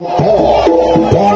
Ball. Ball.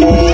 Yeah.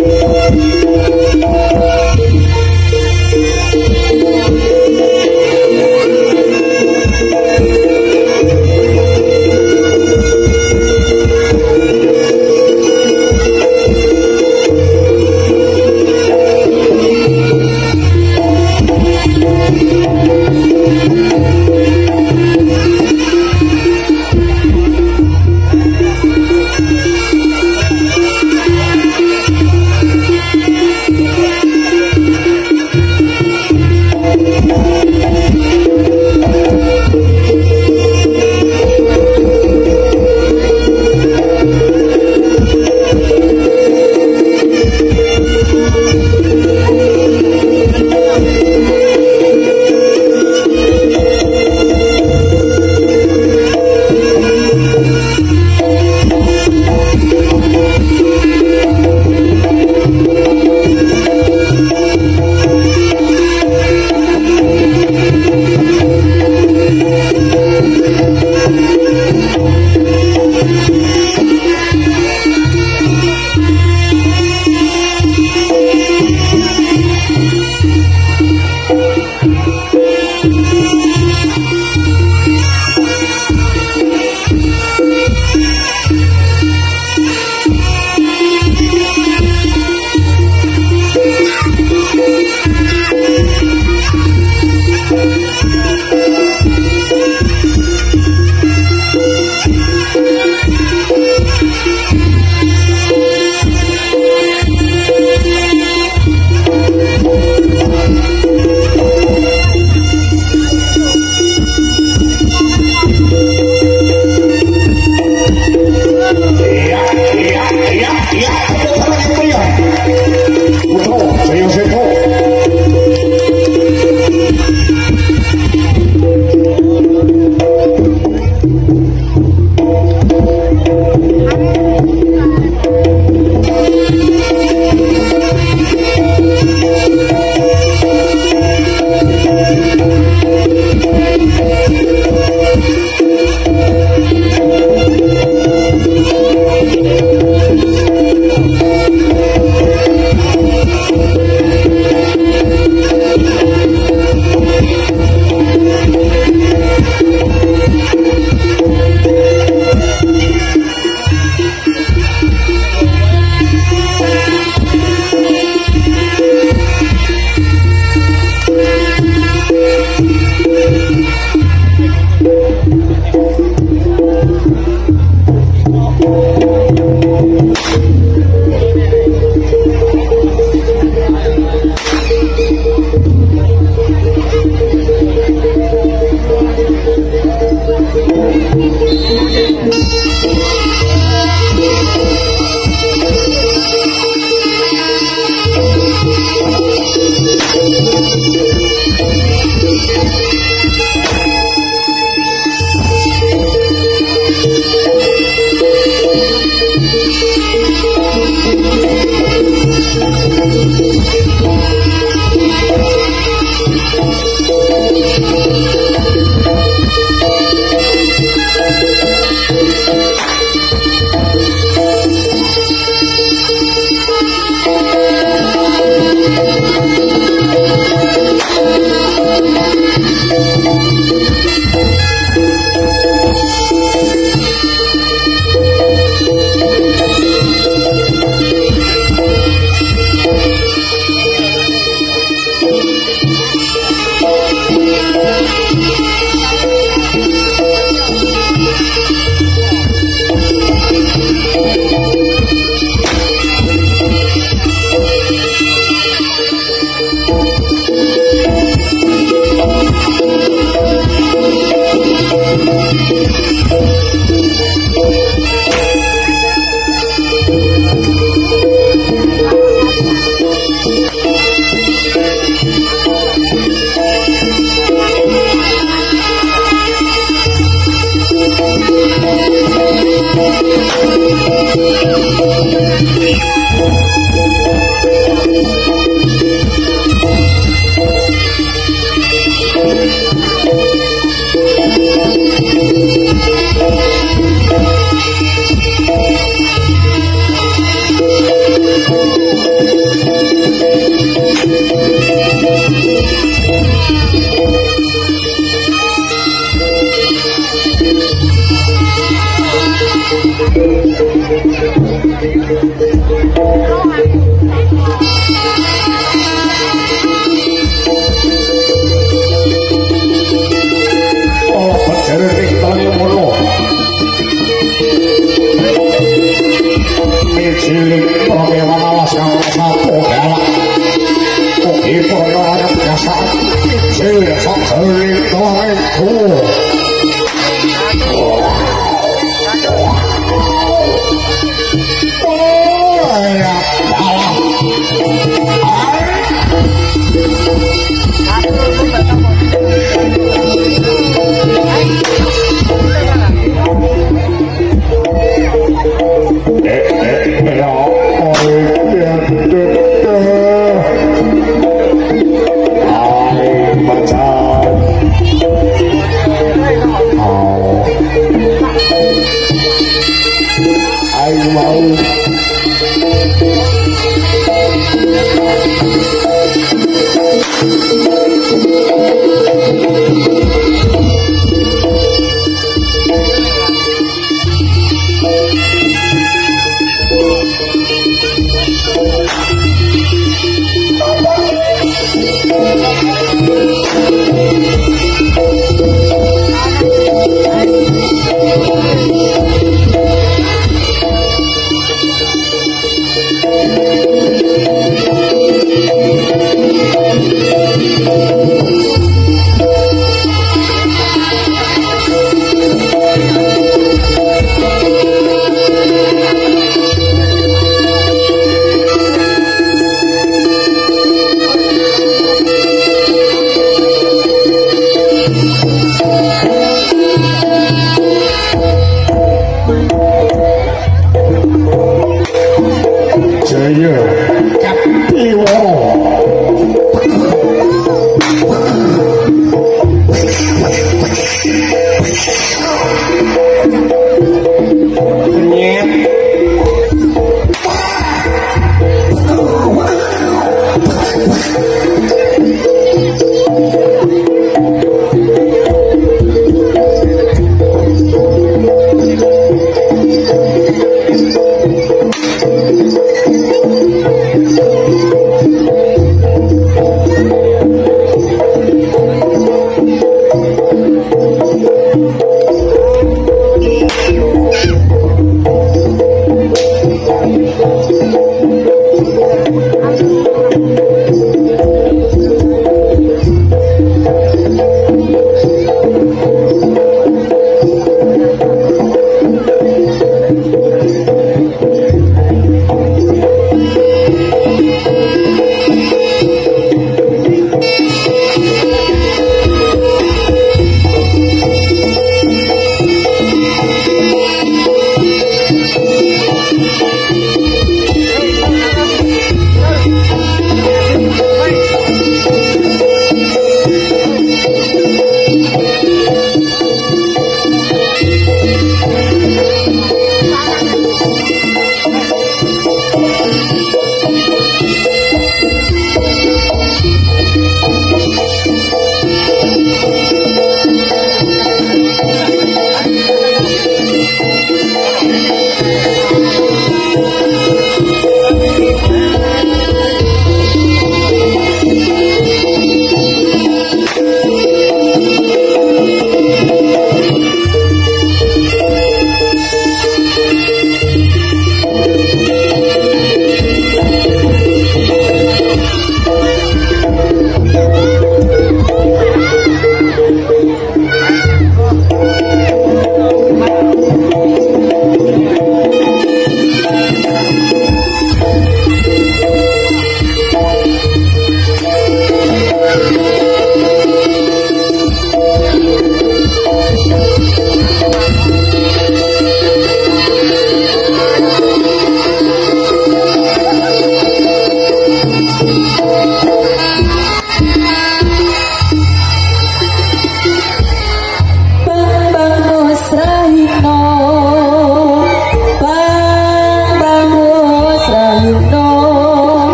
Ai, macam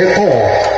谁